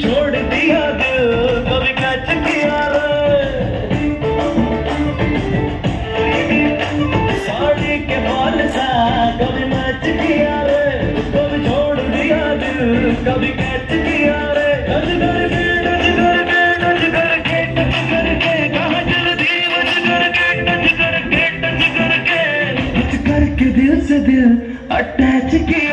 छोड़ दिया दिल किया साड़ी के बाल कभी मैच किया रे। कभी छोड़ दिया दिल कभी कैच किया करके दिल से दिल अटैच किया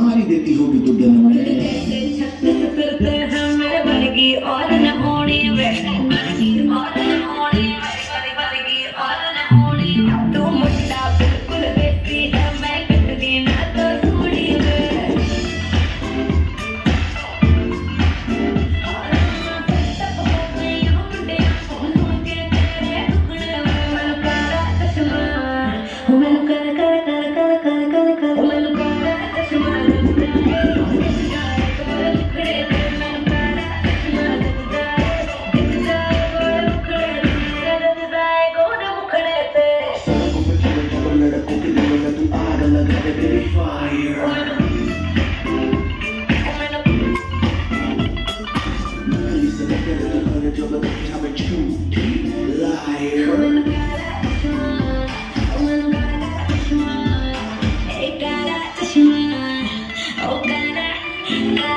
mare de disruptori Thank.